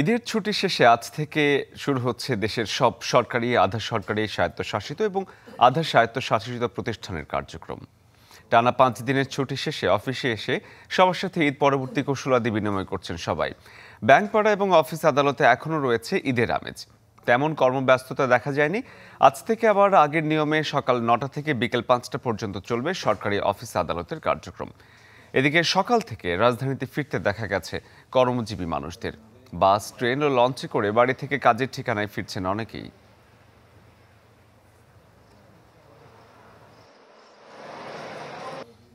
ঈদের ছুটি শেষে আজ থেকে শুরু হচ্ছে দেশের সব সরকারি, আধা সরকারি স্বায়ত্তশাসিত এবং আধা স্বায়ত্তশাসিত প্রতিষ্ঠানের কার্যক্রম। টানা পাঁচ দিনের ছুটি শেষে অফিসে এসে সবার সাথে ঈদ পরবর্তী কৌশলাদি বিনিময় করছেন সবাই। ব্যাংকপাড়া এবং অফিস আদালতে এখনও রয়েছে ঈদের আমেজ। তেমন কর্মব্যস্ততা দেখা যায়নি। আজ থেকে আবার আগের নিয়মে সকাল নটা থেকে বিকেল পাঁচটা পর্যন্ত চলবে সরকারি অফিস আদালতের কার্যক্রম। এদিকে সকাল থেকে রাজধানীতে ফিরতে দেখা গেছে কর্মজীবী মানুষদের। বাস, ট্রেন ও লঞ্চে করে বাড়ি থেকে কাজের ঠিকানায় ফিরছেন অনেকেই।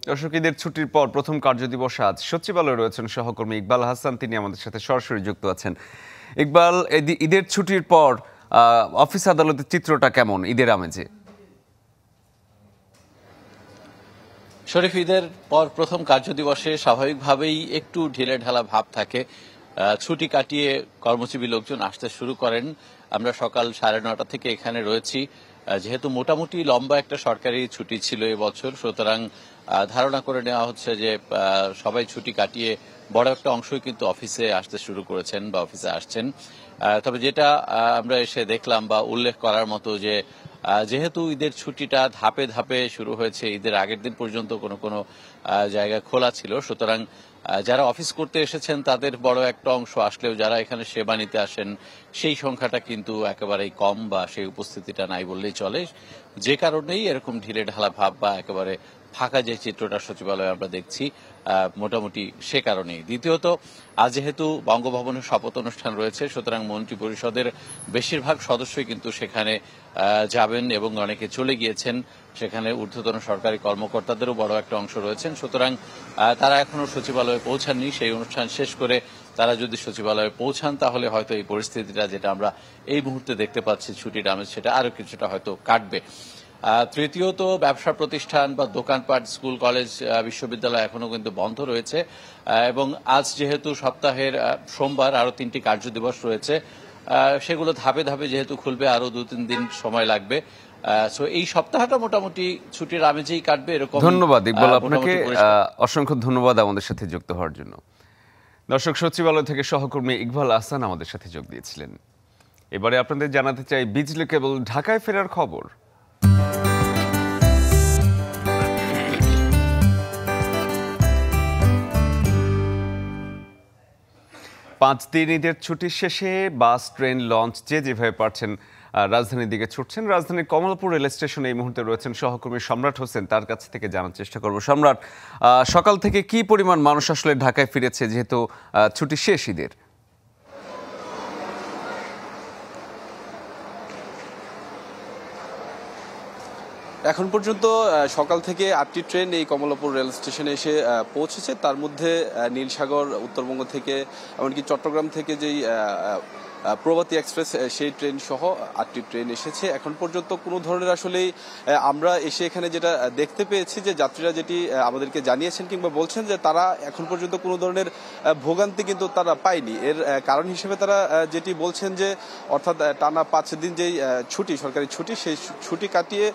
দর্শক ঈদের ছুটির পর প্রথম কার্যদিবস আজ। সচিবালয়ে রয়েছেন সহকর্মী ইকবাল হাসান, তিনি আমাদের সাথে সরাসরি যুক্ত আছেন। ইকবাল ঈদের ছুটির পর অফিস আদালতের চিত্রটা কেমন ঈদের আমেজে? শরীফ, ঈদের পর প্রথম কার্যদিবসে স্বাভাবিকভাবেই একটু ঢিলে ঢালা ভাব থাকে। ছুটি কাটিয়ে কর্মজীবী লোকজন আসতে শুরু করেন। আমরা সকাল সাড়ে নটা থেকে এখানে রয়েছি। যেহেতু মোটামুটি লম্বা একটা সরকারি ছুটি ছিল এবছর, সুতরাং ধারণা করে নেওয়া হচ্ছে যে সবাই ছুটি কাটিয়ে বড় একটা অংশই কিন্তু অফিসে আসতে শুরু করেছেন বা অফিসে আসছেন। তবে যেটা আমরা এসে দেখলাম বা উল্লেখ করার মতো যে যেহেতু ঈদের ছুটিটা ধাপে ধাপে শুরু হয়েছে, ঈদের আগের দিন পর্যন্ত কোনো কোনো জায়গা খোলা ছিল। সুতরাং যারা অফিস করতে এসেছেন, তাদের বড় একটা অংশ আসলেও যারা এখানে সেবা নিতে আসেন, সেই সংখ্যাটা কিন্তু একেবারেই কম বা সেই উপস্থিতিটা নাই বললেই চলে। যে কারণেই এরকম ঢিলে ঢালা ভাব বা একেবারে ফাঁকা যে চিত্রটা সচিবালয়ে আমরা দেখছি মোটামুটি সে কারণেই। দ্বিতীয়ত, আজ যেহেতু বঙ্গভবনের শপথ অনুষ্ঠান রয়েছে, সুতরাং মন্ত্রী পরিষদের বেশিরভাগ সদস্যই কিন্তু সেখানে যাবেন এবং অনেকে চলে গিয়েছেন। সেখানে ঊর্ধ্বতন সরকারি কর্মকর্তাদেরও বড় একটা অংশ রয়েছেন। সুতরাং তারা এখনও সচিবালয়ে পৌঁছাননি। সেই অনুষ্ঠান শেষ করে তারা যদি সচিবালয়ে পৌঁছান, তাহলে হয়তো এই পরিস্থিতিটা যেটা আমরা এই মুহূর্তে দেখতে পাচ্ছি, ছুটির আমেজ, সেটা আরও কিছুটা হয়তো কাটবে। তৃতীয়ত ব্যবসা প্রতিষ্ঠান বা দোকানপাট স্কুল কলেজ বিশ্ববিদ্যালয় এখনও কিন্তু বন্ধ রয়েছে। এবং আজ যেহেতু সপ্তাহের সোমবার আরও তিনটি কার্যদিবস রয়েছে সেগুলো ধাপে ধাপে যেহেতু খুলবে আরও দু তিন দিন সময় লাগবে। সো এই সপ্তাহটা মোটামুটি ছুটির আমেজেই কাটবে এরকম ধন্যবাদ ইকবাল আপনাকে অসংখ্য ধন্যবাদ আমাদের সাথে যুক্ত হওয়ার জন্য। দর্শক সচিবালয় থেকে সহকর্মী ইকবাল আহসান আমাদের সাথে যোগ দিয়েছিলেন। এবারে আপনাদের জানাতে চাই বিজলি কেবল ঢাকায় ফেরার খবর। পাঁচ দিন ঈদের ছুটির শেষে বাস, ট্রেন, লঞ্চ যে যেভাবে পারছেন রাজধানীর দিকে ছুটছেন। রাজধানীর কমলাপুর রেল স্টেশনে এই মুহূর্তে রয়েছেন সহকর্মী সম্রাট হোসেন। তার কাছ থেকে জানার চেষ্টা করব। সম্রাট সকাল থেকে কি পরিমাণ মানুষ আসলে ঢাকায় ফিরেছে? যেহেতু ছুটি শেষ ঈদের। এখন পর্যন্ত সকাল থেকে আটটি ট্রেন এই কমলাপুর রেল স্টেশনে এসে পৌঁছেছে। তার মধ্যে নীলসাগর, উত্তরবঙ্গ থেকে, এমনকি চট্টগ্রাম থেকে যেই প্রভাতী এক্সপ্রেস সেই ট্রেন সহ আটটি ট্রেন এসেছে। এখন পর্যন্ত কোনো ধরনের আসলেই আহ, আমরা এসে এখানে যেটা দেখতে পেয়েছি যে যাত্রীরা যেটি আমাদেরকে জানিয়েছেন কিংবা বলছেন যে তারা এখন পর্যন্ত কোনো ধরনের ভোগান্তি কিন্তু তারা পায়নি। এর কারণ হিসেবে তারা যেটি বলছেন যে অর্থাৎ টানা পাঁচ দিন যেই ছুটি সরকারি ছুটি সেই ছুটি কাটিয়ে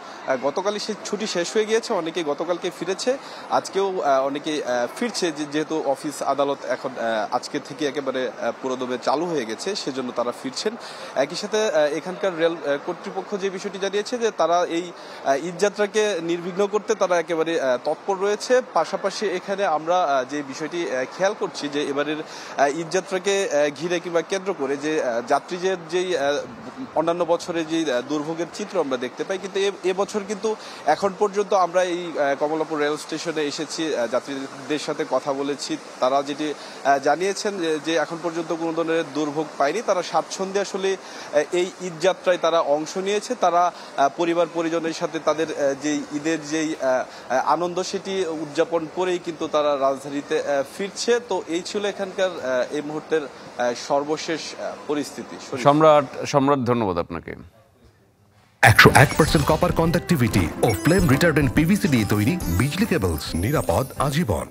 গতকালই সেই ছুটি শেষ হয়ে গিয়েছে। অনেকে গতকালকে ফিরেছে আজকেও অনেকে ফিরছে যেহেতু অফিস আদালত এখন আজকে থেকে একেবারে পুরোদমে চালু হয়ে গেছে সেজন্য তারা ফিরছেন। একই সাথে এখানকার রেল কর্তৃপক্ষ যে বিষয়টি জানিয়েছে যে তারা এই ঈদযাত্রাকে নির্বিঘ্ন করতে তারা একেবারে তৎপর রয়েছে। পাশাপাশি এখানে আমরা যে বিষয়টি খেয়াল করছি যে এবারের ঈদযাত্রাকে ঘিরে কিংবা কেন্দ্র করে যে যাত্রীদের যেই অন্যান্য বছরে যে দুর্ভোগের চিত্র আমরা দেখতে পাই, কিন্তু এবছর কিন্তু এখন পর্যন্ত আমরা এই কমলাপুর রেল স্টেশনে এসেছি যাত্রীদের সাথে কথা বলেছি। তারা যেটি জানিয়েছেন যে- এখন পর্যন্ত কোনো ধরনের দুর্ভোগ পায়নি। তারা স্বাচ্ছন্দ্যে আসলে এই ঈদ যাত্রায় তারা অংশ নিয়েছে। তারা পরিবার পরিজনের সাথে তাদের যে ঈদের যেই আনন্দ, সেটি উদযাপন করেই কিন্তু তারা রাজধানীতে ফিরছে। তো এই ছিল এখানকার এই মুহূর্তের সর্বশেষ পরিস্থিতি। সম্রাট সম্রাট ধন্যবাদ আপনাকে। একশো এক পার্সেন্ট কপার কন্ডাক্টিভিটি ও ফ্লেম রিটার্ডেন্ট পিভিসি দিয়ে তৈরি, বিজলি কেবলস নিরাপদ, আজীবন।